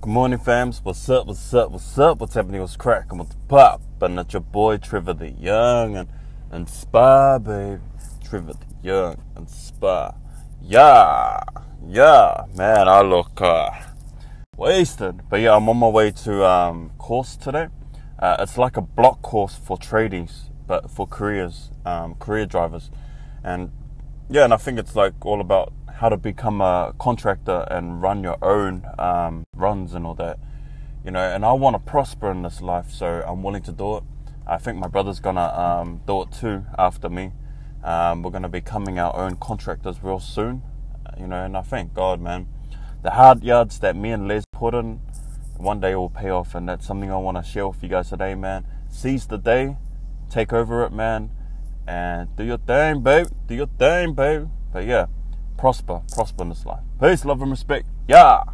Good morning, fams. What's up? What's up? What's up? What's happening? What's cracking? What's pop? And that's your boy Trevor the Young and and Spa, baby. Trevor the Young and Spa. Yeah, yeah, man. I look uh, wasted, but yeah, I'm on my way to um, course today. Uh, it's like a block course for tradies, but for careers, um, career drivers, and yeah, and I think it's like all about how to become a contractor and run your own um, runs and all that. You know, and I want to prosper in this life, so I'm willing to do it. I think my brother's gonna um, do it too after me. Um, we're gonna be becoming our own contractors real soon. You know, and I thank God, man. The hard yards that me and Les put in, one day will pay off, and that's something I want to share with you guys today, man. Seize the day, take over it, man, and do your thing, babe. Do your thing, babe. But yeah prosper, prosper in this life. Peace, love, and respect. Yeah.